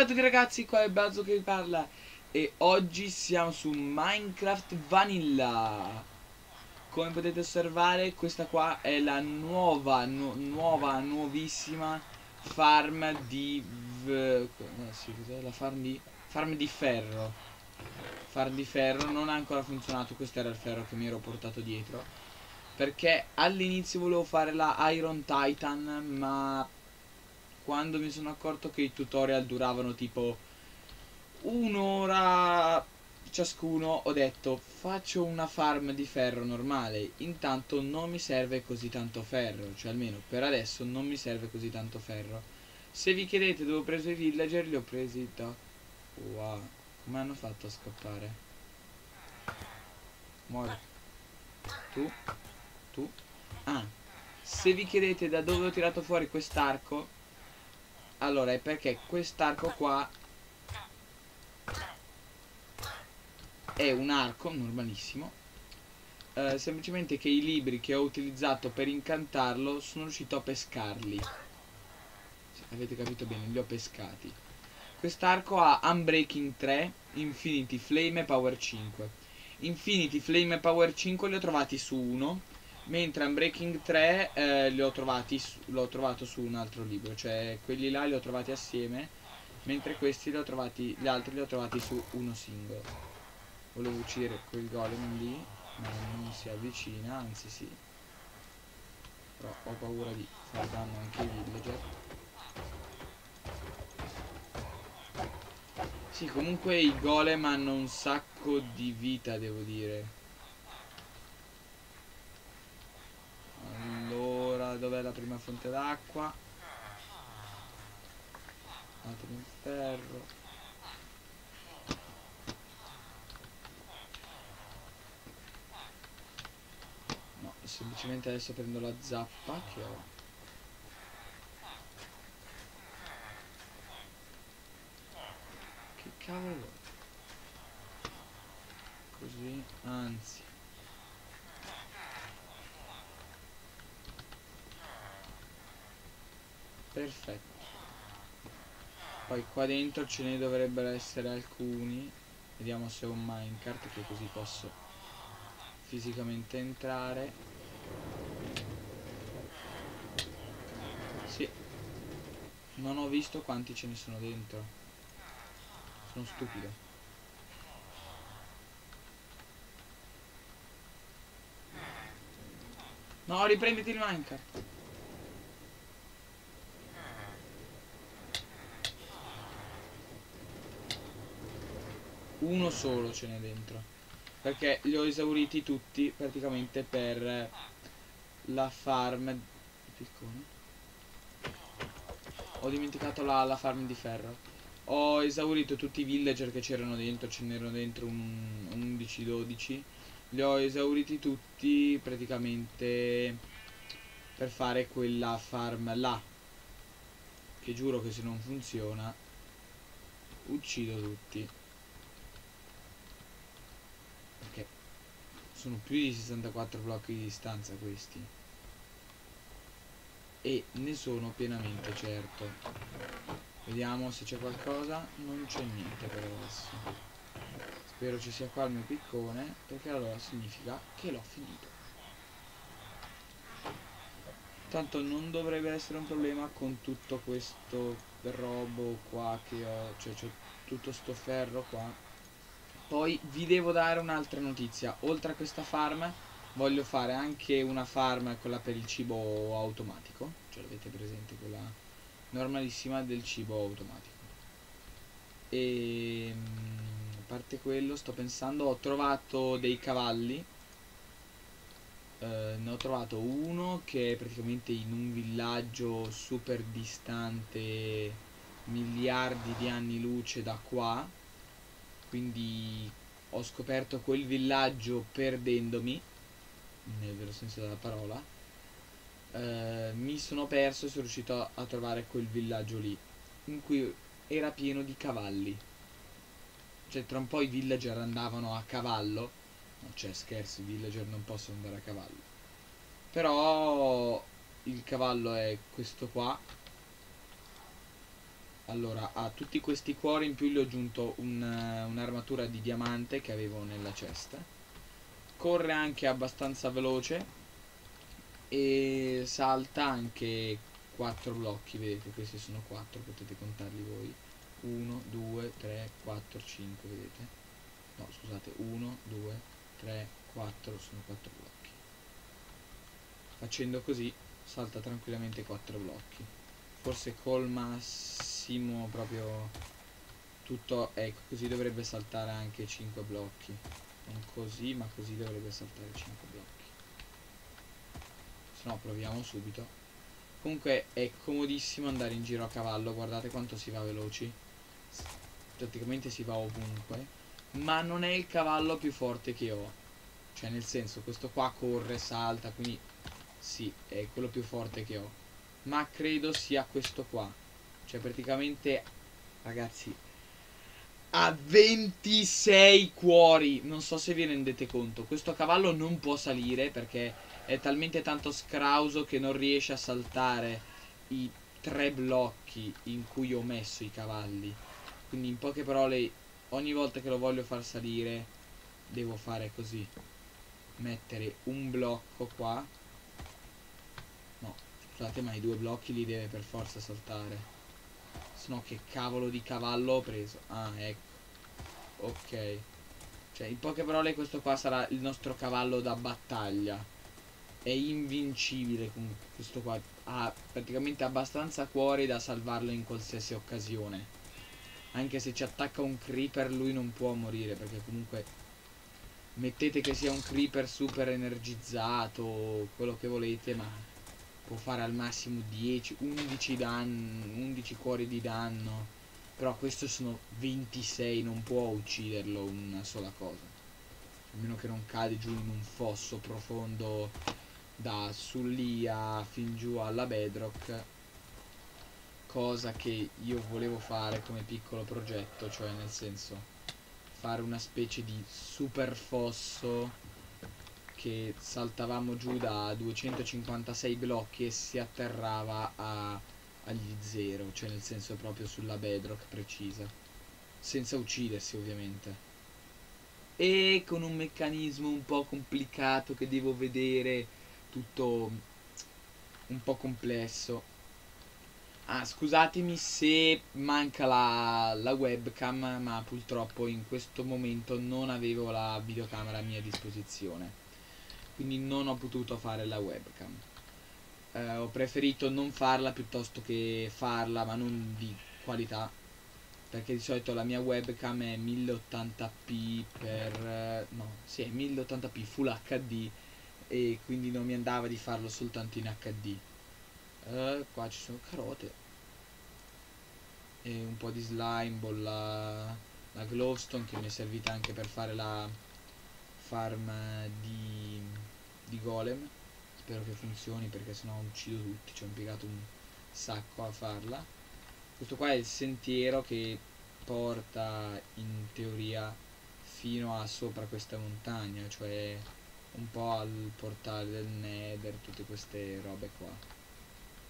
Bella a tutti ragazzi, qua è Bazzo che vi parla. E oggi siamo su Minecraft Vanilla. Come potete osservare questa qua è la nuova, nu nuova, nuovissima farm di... V sì, la farm di... farm di ferro. Farm di ferro, non ha ancora funzionato, questo era il ferro che mi ero portato dietro. Perché all'inizio volevo fare la Iron Titan ma quando mi sono accorto che i tutorial duravano tipo un'ora ciascuno ho detto faccio una farm di ferro normale intanto non mi serve così tanto ferro cioè almeno per adesso non mi serve così tanto ferro. Se vi chiedete dove ho preso i villager li ho presi da qua. Come hanno fatto a scappare? Muori tu? Tu? Ah. Se vi chiedete da dove ho tirato fuori quest'arco allora, è perché quest'arco qua è un arco normalissimo. Eh, semplicemente che i libri che ho utilizzato per incantarlo sono riuscito a pescarli. Se avete capito bene, li ho pescati. Quest'arco ha Unbreaking 3, Infinity Flame e Power 5. Infinity Flame e Power 5 li ho trovati su uno Mentre Unbreaking 3 eh, li ho trovati l'ho trovato su un altro libro, cioè quelli là li ho trovati assieme, mentre questi li ho trovati, gli altri li ho trovati su uno singolo. Volevo uccidere quel golem lì, ma non si avvicina, anzi sì. Però ho paura di far danno anche ai villager. Sì, comunque i golem hanno un sacco di vita, devo dire. La prima fonte d'acqua. Altro in ferro. No semplicemente adesso prendo la zappa che ho. Che cavolo così anzi perfetto. Poi qua dentro ce ne dovrebbero essere alcuni. Vediamo se ho un minecart che così posso fisicamente entrare. Sì. Non ho visto quanti ce ne sono dentro. Sono stupido. No riprenditi il minecart uno solo ce n'è dentro. Perché li ho esauriti tutti praticamente per la farm piccone. Ho dimenticato la, la, farm di ferro. Ho esaurito tutti i villager che c'erano dentro ce n'erano dentro un 11-12 li ho esauriti tutti praticamente per fare quella farm là. Che giuro che se non funziona uccido tutti sono più di 64 blocchi di distanza questi. E ne sono pienamente certo. Vediamo se c'è qualcosa. Non c'è niente per adesso. Spero ci sia qua il mio piccone perché allora significa che l'ho finito. Tanto non dovrebbe essere un problema con tutto questo robo qua che ho cioè c'è tutto sto ferro qua poi vi devo dare un'altra notizia. Oltre a questa farm voglio fare anche una farm, quella per il cibo automatico. Cioè l'avete presente quella normalissima del cibo automatico. E mm, a parte quello sto pensando, ho trovato dei cavalli. Uh, ne ho trovato uno che è praticamente in un villaggio super distante miliardi di anni luce da qua quindi ho scoperto quel villaggio perdendomi nel vero senso della parola. Eh, mi sono perso e sono riuscito a, a trovare quel villaggio lì in cui era pieno di cavalli. Cioè tra un po' i villager andavano a cavallo. Non c'è scherzo i villager non possono andare a cavallo. Però il cavallo è questo qua allora a tutti questi cuori in più gli ho aggiunto un, eh, un'armatura di diamante che avevo nella cesta. Corre anche abbastanza veloce e salta anche 4 blocchi vedete questi sono 4 potete contarli voi. 1 2 3 4 5 vedete. No scusate 1 2 3 4 sono 4 blocchi. Facendo così salta tranquillamente 4 blocchi forse col massimo proprio tutto ecco così dovrebbe saltare anche 5 blocchi. Non così ma così dovrebbe saltare 5 blocchi. Se no proviamo subito. Comunque è comodissimo andare in giro a cavallo. Guardate quanto si va veloci. Praticamente si va ovunque. Ma non è il cavallo più forte che ho. Cioè nel senso questo qua corre salta quindi sì, è quello più forte che ho. Ma credo sia questo qua. Cioè praticamente, ragazzi, ha 26 cuori. Non so se vi rendete conto. Questo cavallo non può salire perché è talmente tanto scrauso che non riesce a saltare i tre blocchi in cui ho messo i cavalli. Quindi in poche parole, ogni volta che lo voglio far salire, devo fare così. Mettere un blocco qua Scusate ma i due blocchi li deve per forza saltare. Se no che cavolo di cavallo ho preso. Ah ecco. Ok. Cioè in poche parole questo qua sarà il nostro cavallo da battaglia. È invincibile comunque questo qua. Ha praticamente abbastanza cuore da salvarlo in qualsiasi occasione. Anche se ci attacca un creeper lui non può morire Perché comunque Mettete che sia un creeper super energizzato Quello che volete ma può fare al massimo 10 11 danni 11 cuori di danno. Però questo sono 26 non può ucciderlo una sola cosa. A meno che non cade giù in un fosso profondo da Sullia fin giù alla bedrock cosa che io volevo fare come piccolo progetto cioè nel senso fare una specie di super fosso che saltavamo giù da 256 blocchi e si atterrava a, agli zero, cioè nel senso proprio sulla bedrock precisa, senza uccidersi ovviamente. E con un meccanismo un po' complicato che devo vedere, tutto un po' complesso. Ah, scusatemi se manca la, la webcam, ma purtroppo in questo momento non avevo la videocamera a mia disposizione quindi non ho potuto fare la webcam. Eh, ho preferito non farla piuttosto che farla ma non di qualità perché di solito la mia webcam è 1080p per no sì è 1080p full hd e quindi non mi andava di farlo soltanto in hd eh, qua ci sono carote e un po' di slime la, la glowstone che mi è servita anche per fare la farm di di golem. Spero che funzioni perché sennò uccido tutti ci ho impiegato un sacco a farla. Questo qua è il sentiero che porta in teoria fino a sopra questa montagna cioè un po' al portale del nether tutte queste robe qua.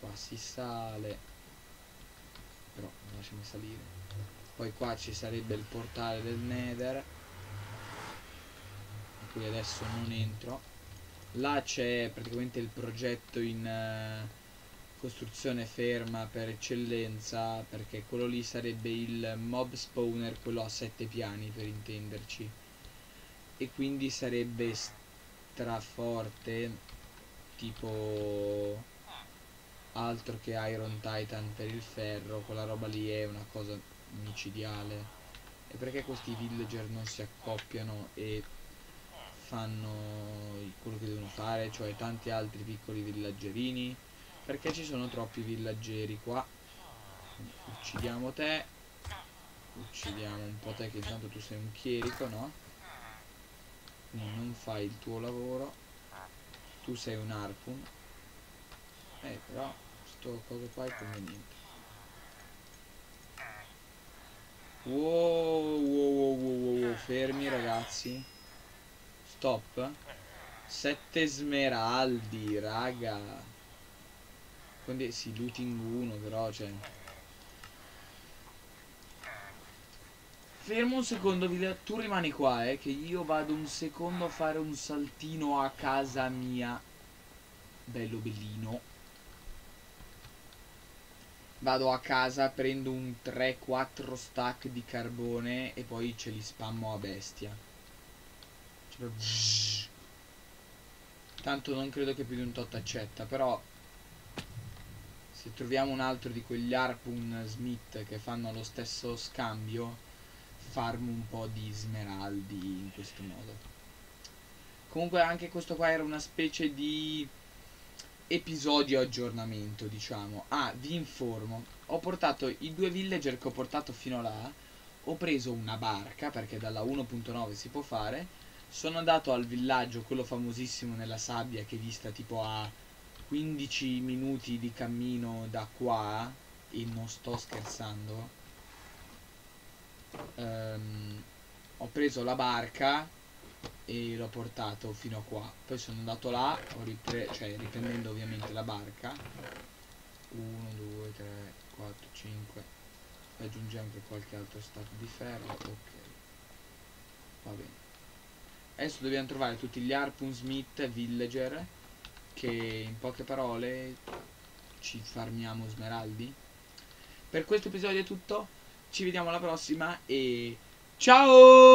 Qua si sale però lasciami salire. Poi qua ci sarebbe il portale del nether. A cui adesso non entro là c'è praticamente il progetto in uh, costruzione ferma per eccellenza perché quello lì sarebbe il mob spawner quello a sette piani per intenderci. E quindi sarebbe straforte tipo altro che Iron Titan per il ferro quella roba lì è una cosa micidiale. E perché questi villager non si accoppiano e fanno quello che devono fare, cioè tanti altri piccoli villaggerini, perché ci sono troppi villaggeri qua. Uccidiamo te, uccidiamo un po' te che intanto tu sei un chierico, no? Quindi non fai il tuo lavoro, tu sei un harpoon. Eh, però, sto coso qua è conveniente. Wow, wow, wow, wow, wow, fermi ragazzi. Stop. Sette smeraldi, raga. Quindi sì, looting 1 però, cioè. Fermo un secondo, Villa. Tu rimani qua, eh, che io vado un secondo a fare un saltino a casa mia. Bello bellino. Vado a casa, prendo un 3-4 stack di carbone e poi ce li spammo a bestia. Cioè. Tanto non credo che più di un tot accetta, però se troviamo un altro di quegli Harpoon Smith che fanno lo stesso scambio, farmo un po' di smeraldi in questo modo. Comunque anche questo qua era una specie di episodio aggiornamento, diciamo. Ah, vi informo. Ho portato i due villager che ho portato fino là. Ho preso una barca, perché dalla 1.9 si può fare. Sono andato al villaggio, quello famosissimo nella sabbia che vista tipo a 15 minuti di cammino da qua. E non sto scherzando. Ehm, ho preso la barca e l'ho portato fino a qua. Poi sono andato là, ripre- cioè riprendendo ovviamente la barca. 1, 2, 3, 4, 5. Aggiungiamo anche qualche altro stato di ferro. Ok. Va bene. Adesso dobbiamo trovare tutti gli Harpoon Smith Villager. Che in poche parole ci farmiamo smeraldi. Per questo episodio è tutto. Ci vediamo alla prossima e ciao!